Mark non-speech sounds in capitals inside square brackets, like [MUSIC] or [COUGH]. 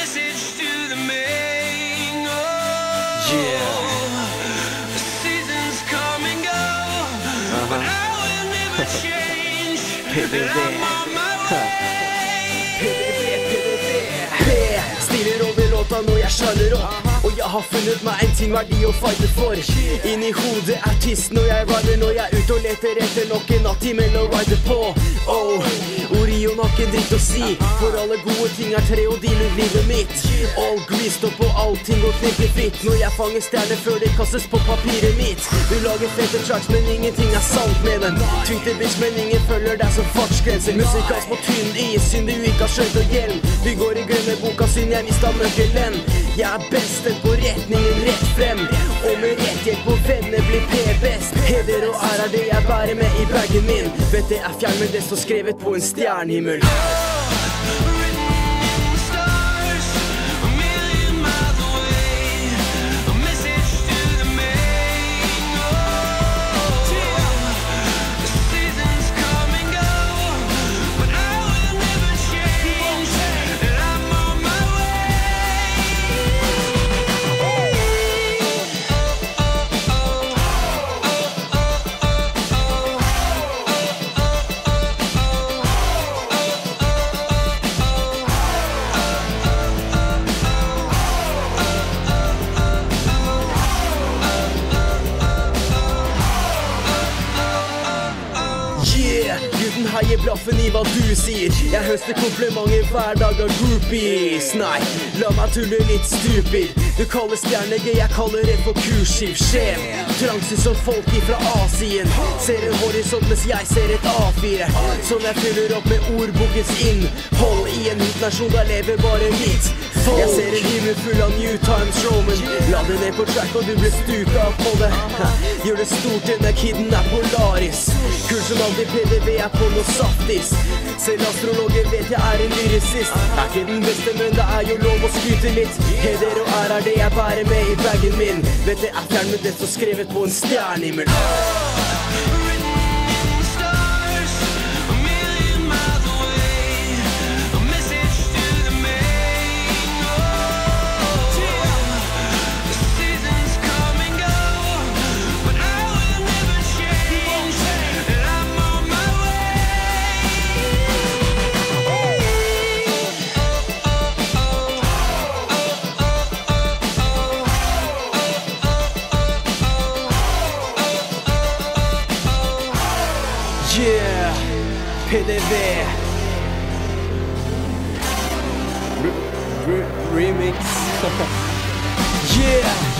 message to the main oh, Yeah Seasons come and go uh -huh. But uh-huh. I will never [LAUGHS] change And I'm PVV. Stiller over låta når jeg skjønner opp. Uh-huh. Og jeg har funnet meg en ting verdi å fighte for. Inni hodet er tiss når jeg rider, når jeg er ute og leter etter nok en natt i å ride på. Oh har ikke dritt å si, for alle gode ting er tre og deal lurer livet mitt. All greased up og allting går knirkefritt når jeg fanger stjerner før det kastes på papiret mitt. Du lager fete tracks, men ingenting er sant med dem. Twitter-bitch, men ingen følger deg som fartsgrenser. Musikalsk på tynn is, synd du ikke har skjønt og hjelm. Vi går i glemmeboka synd jeg mista nøkkelen. Jeg er best på retningen rett frem. Og med rett hjelp på venner blir P best. Heder og ære er det jeg bærer med i bagen min. Vet det er fjern, men det står skrevet på en stjernehimmel. Heier blaffen i hva du sier. Jeg høster komplimenter hver dag av groupies. Nei, la meg tulle litt stupid. Du kaller stjernegøy, jeg kaller det for kurskiv. Skjev, trangsynt som folk ifra Asien. Ser en horisont mens jeg ser et A4. Som jeg fyller opp med ordbokens innhold. I en hutnasjon der lever bare mitt folk. Jeg ser en himmel full av New Times Roman. La det ned på track, og du ble stuka på det. Gjør det stort, denne kiden er Polaris. Kul som alltid, PDV er på noe saftis. Selv astrologer vet jeg er en lyricist. Er ikke den beste, men det er jo lov å skryte litt. Heder og ære er det jeg bærer med i bagen min. Vet det er fjern, men det står skrevet på en stjernehimmel. Yeah, PDV. Re- re- remix. [LAUGHS] yeah.